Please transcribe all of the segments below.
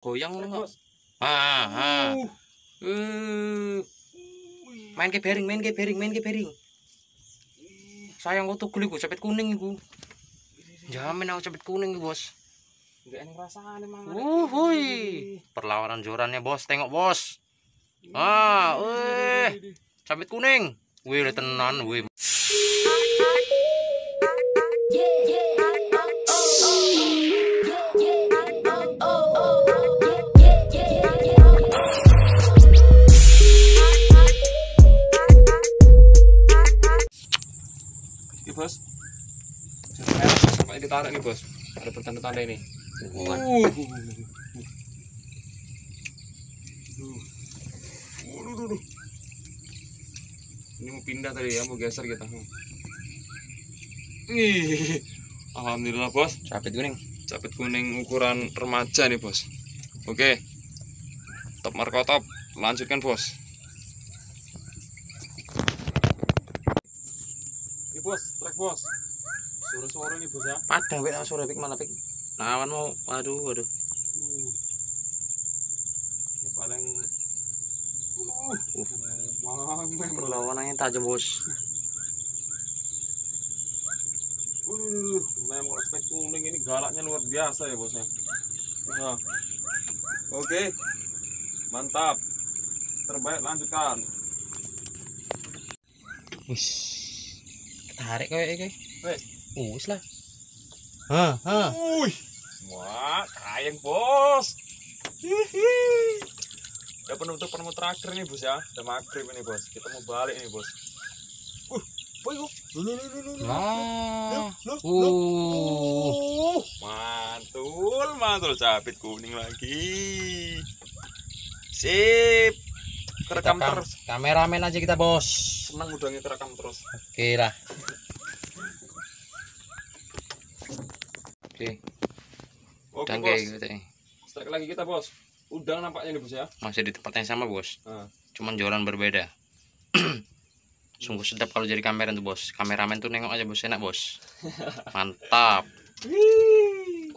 goyang lu nggak Bos. ah ah Uh, Eh, main ke bering main ke bering main ke bering sayang kok tuh gue cepet kuning iku. Jamin aku cepet kuning bos. Enggak enak rasane mang. uh hui perlawanan jorannya bos. Tengok bos. Ah weh. Cepet kuning. Wih tenan wih Sampai ditarik nih bos. Ada pertanda-tanda ini. Uh. Uh. Ini mau pindah tadi ya, mau geser kita. Ih. Alhamdulillah bos, cepet kuning capit kuning ukuran remaja nih bos. Oke. Top marko top, lanjutkan bos. Ini bos, trek bos. Sore-sore nih bos ya. padang pik sore pik mana pik nawan mau waduh waduh Uh. Ini paling uh, memang memang perlawanannya tajam bos uh, memang aspek kuning ini galaknya luar biasa ya bosnya. Nah. Oke, mantap. Terbaik lanjutkan. wis tarik kayak iki Wes. Wis lah hah hah Wih, wah kayang bos. Hihi. Ya penutup penutup terakhir nih bos ya. Udah maghrib ini bos. Kita mau balik nih bos. Uh, boy, lu, lu, lu, lu, lu, lu. nah Loh, uh mantul, mantul capit kuning lagi. Sip. Kerekam kam- terus. kameramen aja kita bos Senang udah ngerekam terus. oke lah oke Oke, dan bos. kayak gitu eh. Strike lagi kita, Bos. Udang nampaknya nih, Bos ya. masih di tempat yang sama bos Nah. cuman joran berbeda sungguh sedap kalau jadi kamera tuh bos kameramen tuh nengok aja bos enak bos mantap Wih.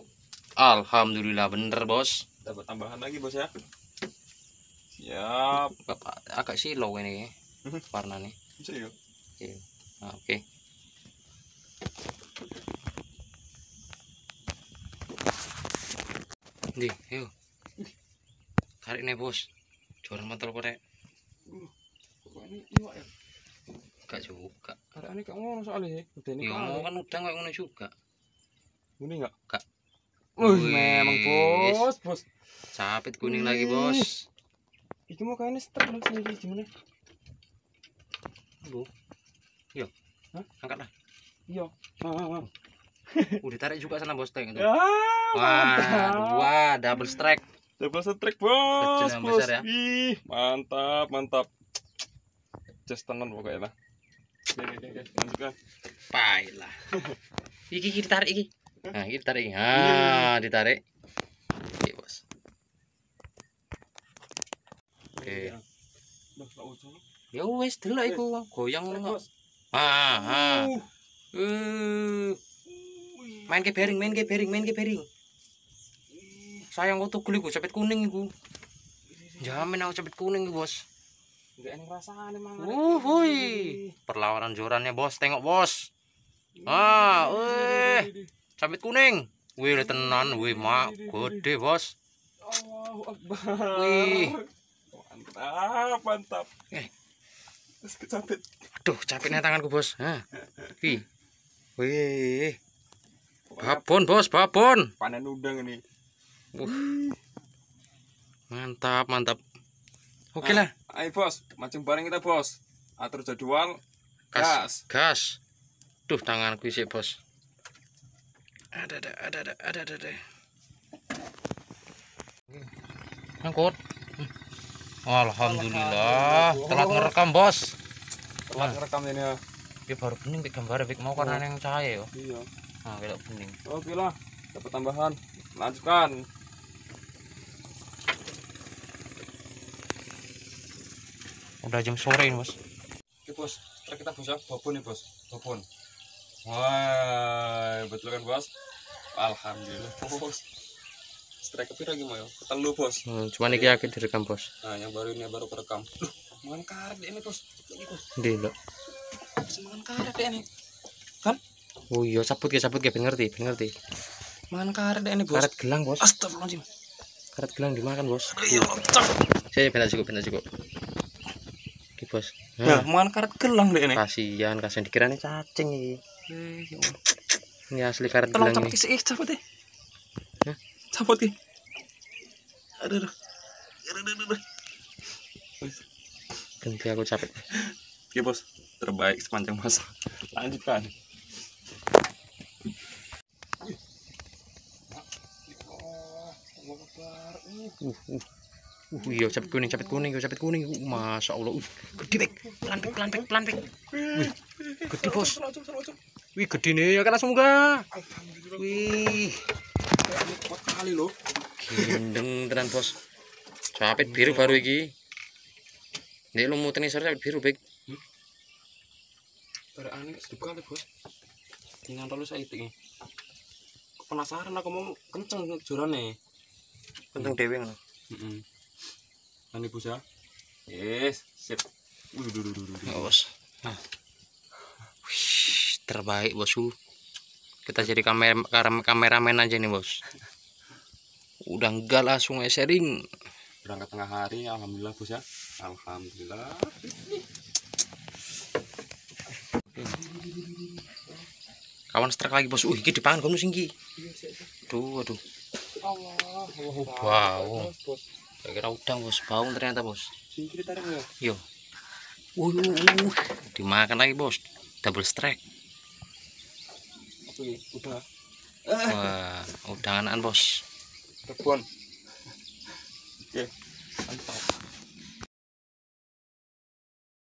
alhamdulillah bener bos Dapat tambahan lagi, Bos ya. Siap. Bapak, agak silau ini warna nih Bisa nah, oke Di, yuk. Tarik nih bos. Joran mantel korek. Ini iwak ya? Gak juga. Ini kayak ngono soalnya. Udah ini Ya mau kan udah nggak ngono juga. Ini enggak? Enggak. Wih, memang bos, bos. Capit kuning lagi bos. Iki mau kayaknya strike loh sini gimana? Lu. Yo. Hah? Angkat lah. Iya. Ah, ah, ah. Udah tarik juga sana bos teng itu. Wah, mantap. dua double strike. Double strike bos, Kecil bos. besar ya. Ih, mantap, mantap. Just tenan pokoknya lah. Lanjutkan. Pailah. Iki iki ditarik iki. Nah, iki ditarik. iki. Ah, ditarik. Oke, bos. Oke. Ya wes delok iku goyang bos. Ah, ah. Uh, main ke bering, main ke bering, main ke bering. Sayang kok tuh gue cepet kuning iku. Jamin aku cepet kuning iku, bos. Nggak enak rasanya mang. Uh, hui. Perlawanan jorannya bos, tengok bos. Ah, weh. Cepet kuning. Wih, udah tenan, wih, mak, gede bos. Allahu Akbar. Wih. Mantap, mantap. Eh. Terus kecapit. Aduh, capeknya tanganku bos. Hah. Wih, wih. Babon bos, babon. Panen udang ini. Uh. Mantap, mantap. Oke lah. Ayo bos, macam bareng kita bos. Atur jadwal. Gas, gas. Duh, tanganku isi bos. Ada, ada, ada, ada, ada, ada, ada. Angkut. Alhamdulillah, telat ngerekam bos. Telat ngerekam ini ya. Ya baru bening pik gambar pik mau karena yang cahaya yo. Iya. Nah, belok bening. Oke lah, dapat tambahan. Lanjutkan. Udah jam sore ini bos. Oke bos, setelah kita bos ya, babon nih bos, babon. Wah, betul kan bos? Alhamdulillah bos. strike kepira lagi mau ya ketelu bos Hmm, cuman iki akeh direkam bos. nah yang baru ini baru kerekam Duh, mangan karet deh ini bos ini bos Ndi lho. mangan karet deh ini Oh iya sabut ge sabut ge ben ngerti, ben ngerti. mangan karet deh ini bos Karet gelang bos. astagfirullahaladzim Karet gelang dimakan bos. iya Saya benar cukup, benar cukup. Bos. nah Nah, mangan karet gelang deh ini kasihan, kasihan dikiranya cacing iki. Eh, ya. Ini asli karet tolong gelang cabut ini. ki eh cabut deh Hah? cabut aduh aduh aduh aduh aduh Ganti aku capek. Oke bos, terbaik sepanjang masa. Lanjutkan. Uh, uh. Uh, iya capit kuning, capit kuning, capit kuning. Uh, Masya Allah. Uh, gede bek. Pelan bek, pelan bek, pelan. Wih, gede bos. Wih, gede nih. Ya kan langsung muka. Wih, kali loh. gendeng tenan bos. Capit biru baru iki. Nek lu mau tenisor capit biru bek. Pada aneh sedih kali bos. Jangan terlalu saya. Penasaran aku mau kenceng jurane. Untung dewe ngono. Heeh. Ini bos ya. Yes, sip. Wuh, duh, duh, duh, duh, duh. Ya, bos. Nah. Wih, terbaik bos. Uh. Kita jadi kamera kam- kameramen aja nih bos. Udah enggak langsung sharing. Berangkat tengah hari, alhamdulillah bos ya. Alhamdulillah. Kawan strike lagi bos. Uh, iki dipangan kono singgi. Duh, aduh. Allah, Allah. Wow. Kira udang bos, bau ternyata bos. Yo. Uh, uh, uh. dimakan lagi bos. Double strike. Udah. Wah, udangan bos. Rebon. Oke, mantap.